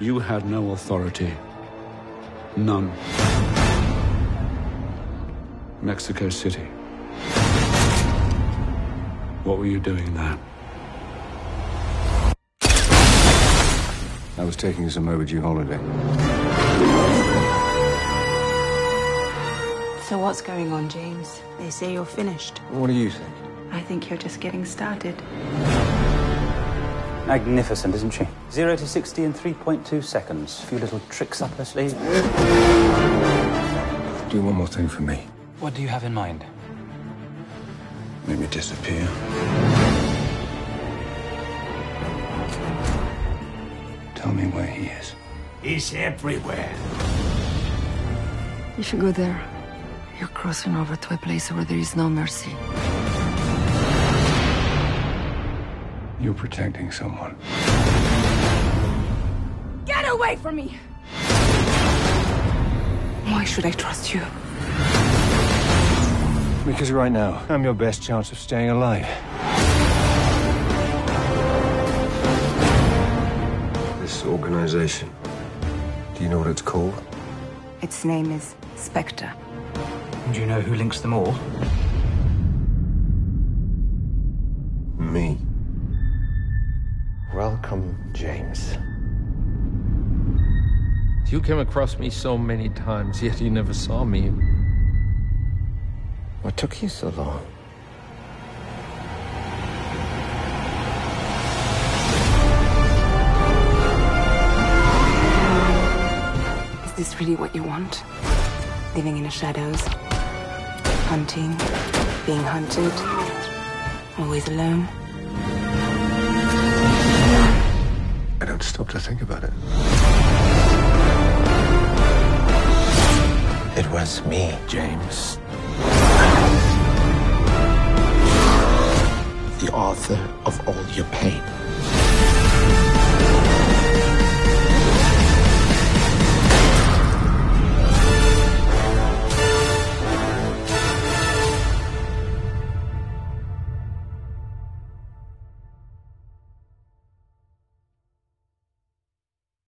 You had no authority. None. Mexico City. What were you doing there? I was taking some overdue holiday. So what's going on, James? They say you're finished. What do you think? I think you're just getting started. Magnificent, isn't she? Zero to 60 in 3.2 seconds. A few little tricks up her sleeve. Do one more thing for me. What do you have in mind? Make me disappear. Tell me where he is. He's everywhere. If you go there, you're crossing over to a place where there is no mercy. You're protecting someone. Get away from me! Why should I trust you? Because right now, I'm your best chance of staying alive. This organization, do you know what it's called? Its name is Spectre. Do you know who links them all? Welcome, James. You came across me so many times, yet you never saw me. What took you so long? Is this really what you want? Living in the shadows, hunting, being hunted, always alone. Stop to think about it. It was me, James. The author of all your pain.